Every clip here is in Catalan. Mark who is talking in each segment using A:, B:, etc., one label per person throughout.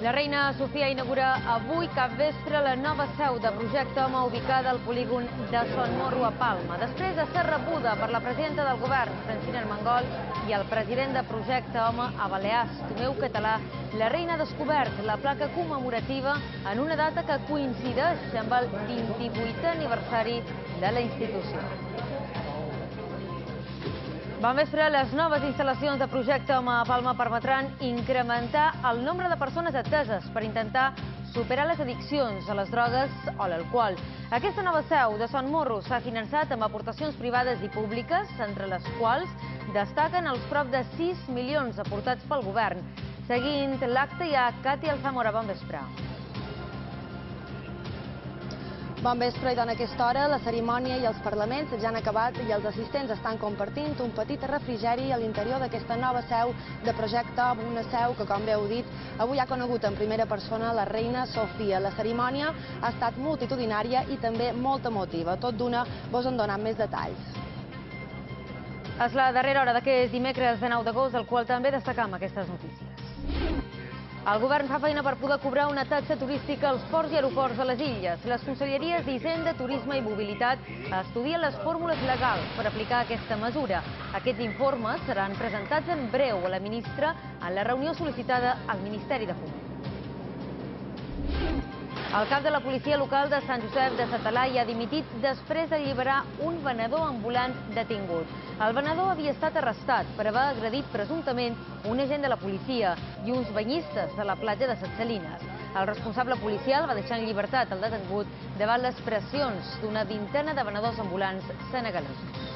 A: La reina Sofia inaugura avui cap vespre la nova seu de Projecte Home ubicada al polígon de Son Morro a Palma. Després de ser rebuda per la presidenta del govern, Francina Armengol, i el president de Projecte Home a Balears, Tomeu Català, la reina ha descobert la placa commemorativa en una data que coincideix amb el 28è aniversari de la institució. Bon vespre. Les noves instal·lacions de projecte Home a Palma permetran incrementar el nombre de persones ateses per intentar superar les addiccions a les drogues o l'alcohol. Aquesta nova seu de Son Morro s'ha finançat amb aportacions privades i públiques, entre les quals destaquen els prop de 6 milions aportats pel govern. Seguint l'acte hi ha Cati Alzamora. Bon vespre.
B: Bon vespre i en aquesta hora la cerimònia i els parlaments ja han acabat i els assistents estan compartint un petit refrigeri a l'interior d'aquesta nova seu de projecte, una seu que, com bé heu dit, avui ha conegut en primera persona la reina Sofia. La cerimònia ha estat multitudinària i també molt emotiva. Tot d'una vos en donant més detalls.
A: És la darrera hora d'aquest dimecres de 9 d'agost, el qual també destacam aquestes notícies. El govern fa feina per poder cobrar una taxa turística als ports i aeroports de les illes. Les conselleries d'Hisenda, Turisme i Mobilitat estudien les fórmules legals per aplicar aquesta mesura. Aquests informes seran presentats en breu a la ministra en la reunió sol·licitada al Ministeri de Foment. El cap de la policia local de Sant Josep de Satalai ha dimitit després d'alliberar un venedor ambulant detingut. El venedor havia estat arrestat per haver agredit presumptament un agent de la policia i uns banyistes a la platja de Set Salines. El responsable policial va deixar en llibertat el detengut davant les pressions d'una vintena de venedors ambulants senegalesos.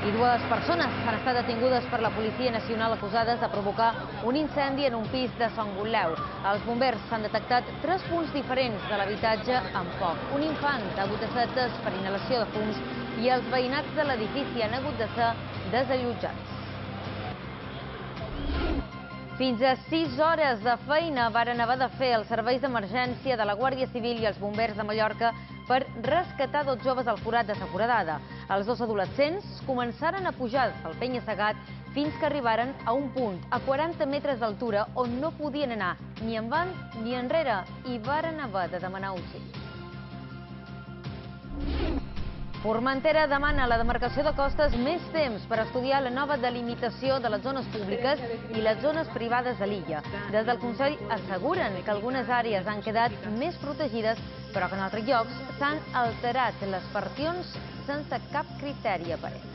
A: I dues persones han estat detingudes per la Policia Nacional acusades de provocar un incendi en un pis de Sant Gulleu. Els bombers han detectat tres punts diferents de l'habitatge amb foc. Un infant ha hagut de ser atès per inhalació de fums i els veïnats de l'edifici han hagut de ser desallotjats. Fins a 6 hores de feina varen haver de fer els serveis d'emergència de la Guàrdia Civil i els bombers de Mallorca per rescatar dos joves al forat de Saforada. Els dos adolescents començaren a pujar pel penya-segat fins que arribaren a un punt, a 40 metres d'altura, on no podien anar ni endavant ni enrere i varen haver de demanar auxili. Formentera demana a la demarcació de costes més temps per estudiar la nova delimitació de les zones públiques i les zones privades de l'illa. Des del Consell asseguren que algunes àrees han quedat més protegides, però que en altres llocs s'han alterat les partions sense cap criteri aparent.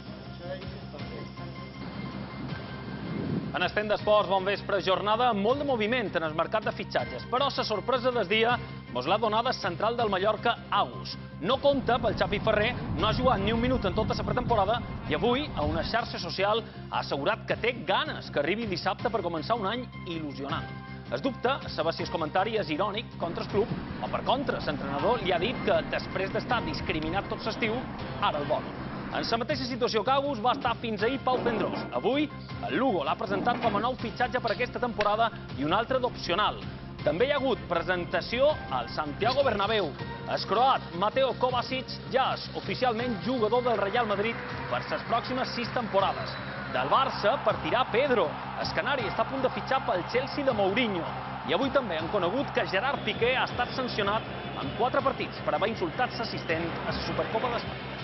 C: En estem d'esports, bon vespre, jornada molt de moviment en el mercat de fitxatges, però la sorpresa del dia mos l'ha donada central del Mallorca, Agus. No compta pel Xavi Ferrer, no ha jugat ni un minut en tota la pretemporada i avui, a una xarxa social, ha assegurat que té ganes que arribi dissabte per començar un any il·lusionant. Es dubta saber si el comentari és irònic contra el club o per contra. L'entrenador li ha dit que després d'estar discriminat tot l'estiu, ara el vol. En la mateixa situació que Agus va estar fins ahir Pau Pendrós. Avui, el Lugo l'ha presentat com a nou fitxatge per aquesta temporada i un altre d'opcional. També hi ha hagut presentació al Santiago Bernabéu. El croat Mateo Kovacic ja és oficialment jugador del Real Madrid per les pròximes sis temporades. Del Barça partirà Pedro. El canari està a punt de fitxar pel Chelsea de Mourinho. I avui també han conegut que Gerard Piqué ha estat sancionat en quatre partits per haver insultat l'assistent a la Supercopa d'Espanya.